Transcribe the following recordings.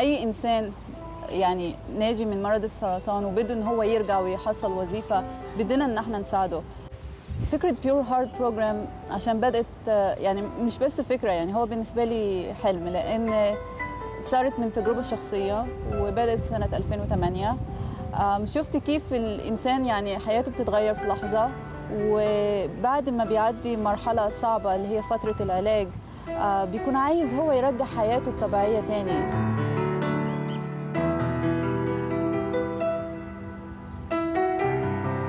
أي إنسان يعني ناجي من مرض السرطان وبده إن هو يرجع ويحصل وظيفة بدنا إن إحنا نساعده. فكرة Pure Heart program عشان بدأت يعني مش بس فكرة يعني هو بالنسبة لي حلم لأن صارت من تجربة شخصية وبدأت سنة 2008 أم، شفت كيف الإنسان يعني حياته بتتغير في لحظة وبعد ما بيعدي مرحلة صعبة اللي هي فترة العلاج آه، بيكون عايز هو يرجع حياته الطبيعية تاني.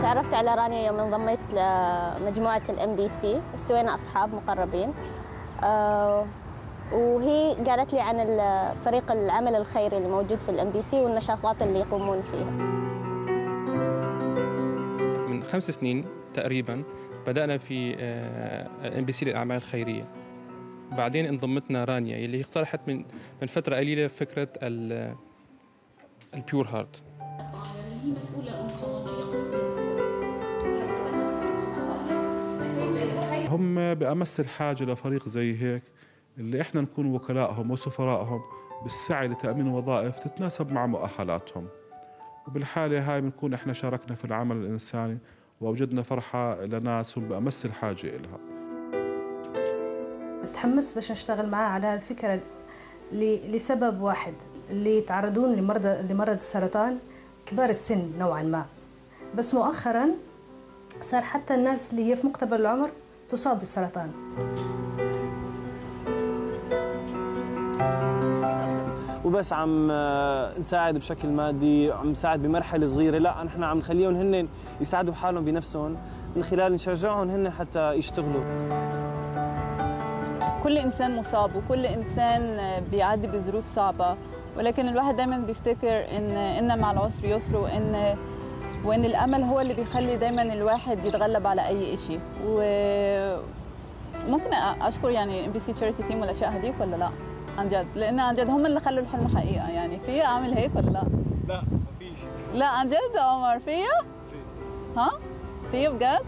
تعرفت على رانيا يوم انضميت لمجموعة ال MBC واستوينا أصحاب مقربين. آه، وهي قالت لي عن فريق العمل الخيري اللي موجود في ال MBC والنشاطات اللي يقومون فيها من خمس سنين تقريبا بدأنا في MBC للأعمال الخيرية. بعدين انضمتنا رانيا اللي اقترحت من من فترة قليلة فكرة ال Pure Heart هي مسؤولة عن هم بأمس الحاجة لفريق زي هيك اللي إحنا نكون وكلائهم وسفرائهم بالسعي لتأمين وظائف تتناسب مع مؤهلاتهم. وبالحالة هاي بنكون إحنا شاركنا في العمل الإنساني وأوجدنا فرحة لناس هم بأمس الحاجة إلها. تحمست باش نشتغل معاه على الفكرة لسبب واحد اللي يتعرضون لمرضى لمرض السرطان كبار السن نوعا ما. بس مؤخرا صار حتى الناس اللي هي في مقتبل العمر تصاب بالسرطان. وبس عم آه، نساعد بشكل مادي عم نساعد بمرحلة صغيرة. لا نحن عم نخليهم هن يساعدوا حالهم بنفسهم. من خلال نشجعهم هن حتى يشتغلوا. كل إنسان مصاب وكل إنسان بيعدي بظروف صعبة. ولكن الواحد دايما بيفتكر إن ان مع العسر يسر وإن وإن الأمل هو اللي بيخلي دايما الواحد يتغلب على أي شيء وممكن أشكر يعني MBC charity team والأشياء هذيك ولا لا؟ عن جد. لأن عن جد هم اللي خلوا الحلم حقيقة. يعني في أعمل هيك ولا لا؟ لا مفيش. لا عن جد يا عمر. فيا؟ ها؟ فيا بجد؟